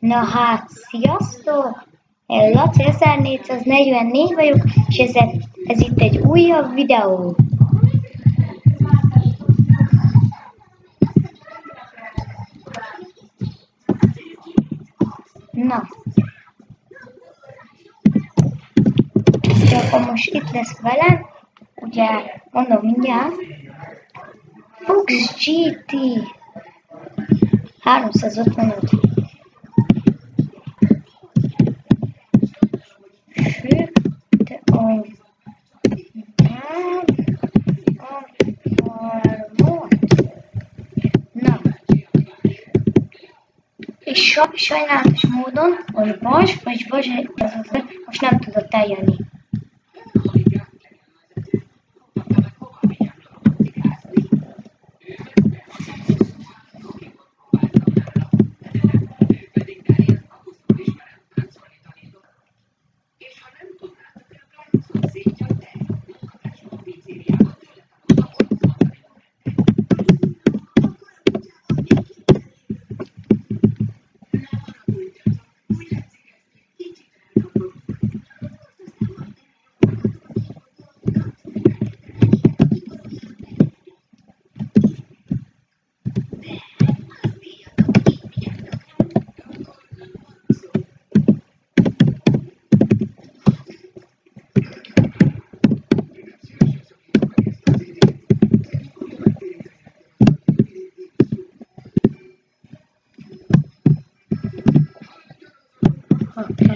Na hát, sziasztok! Laci 1444 vagyok, és ez, ez itt egy újabb videó. Na. És akkor most itt lesz velem, ugye, mondom mindjárt, Fux GT 355 és sajnálatos módon, hogy Bas, vagy Bas, most nem tudott eljönni.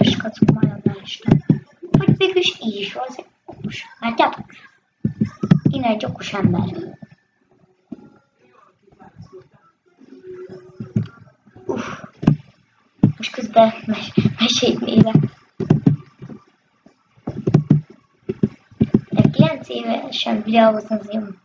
Kereskedsz majd a Isten. Hogy végülis így is az okos. Látjátok? Én egy okos ember. Uff. Most közben mes mesét nézek. De 9 évesen videózni azért durva.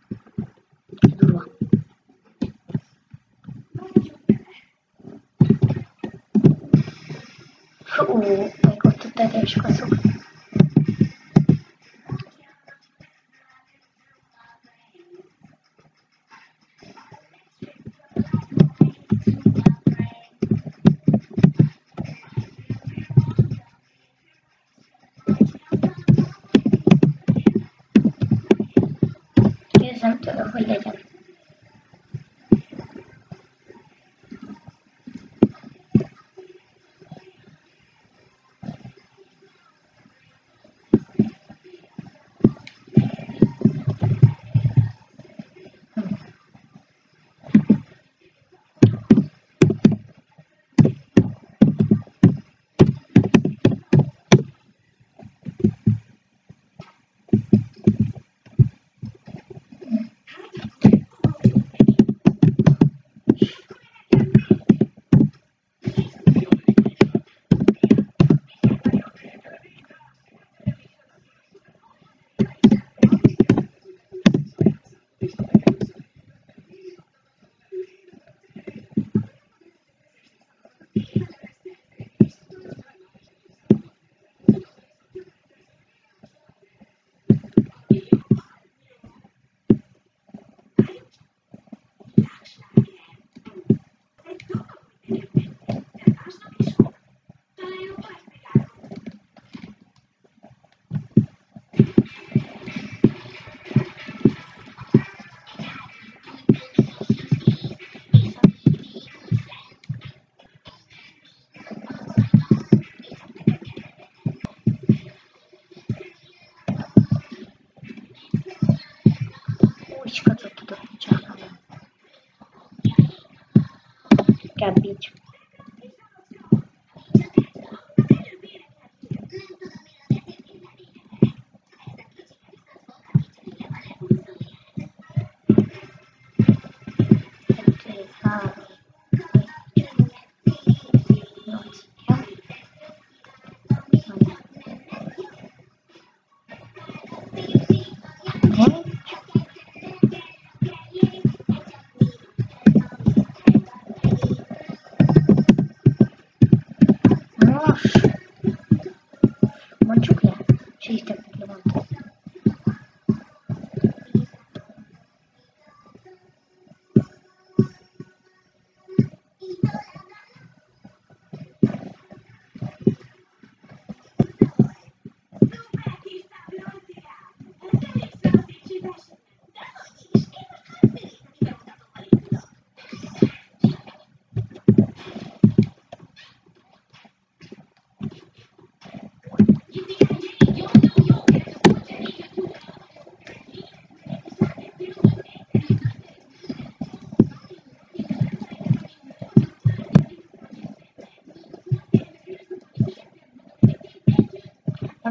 купить.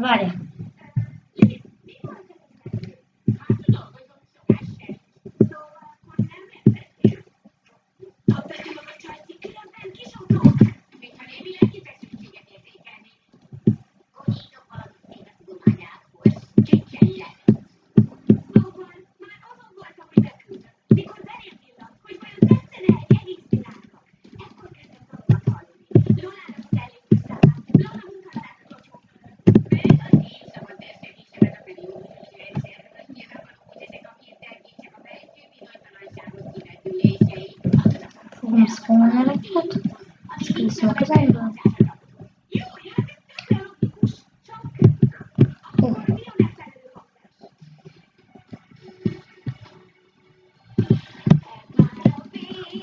Vale。ice going on I like it. It's good to smoke as I do.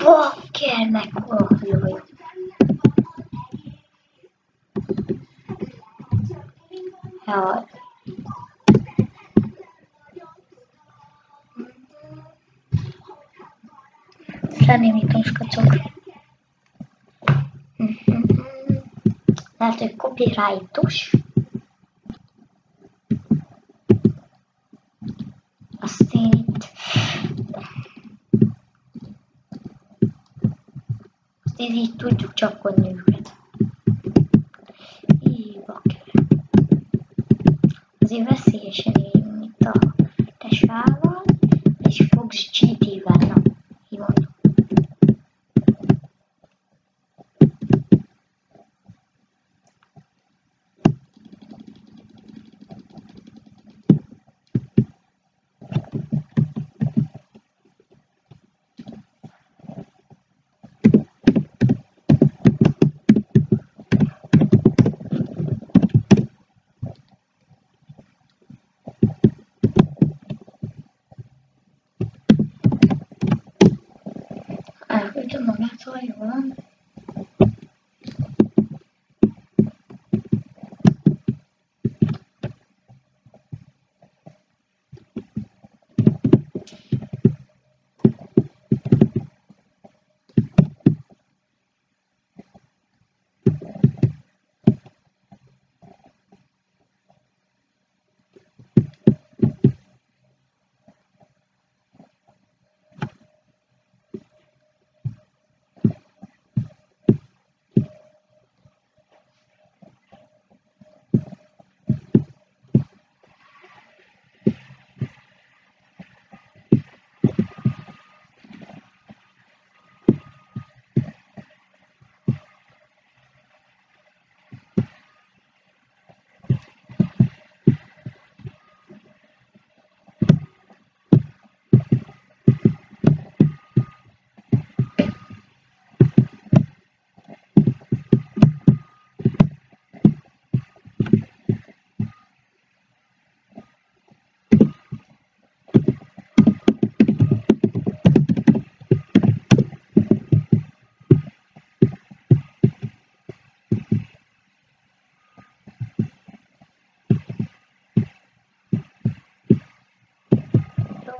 Okay, I'm like, oh, skacok. Lehet, hogy copyrightos. Azt én itt... Azt én így tudjuk csapkodni őket. Így, bakker. Azért veszélyesen élünk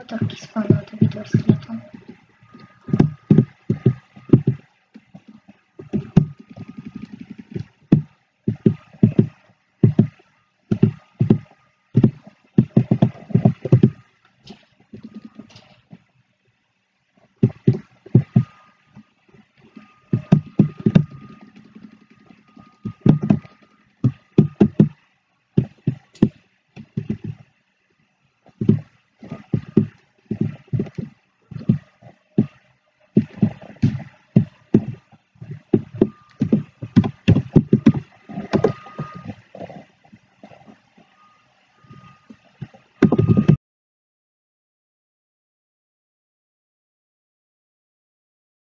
докторки с фанатом видеослепом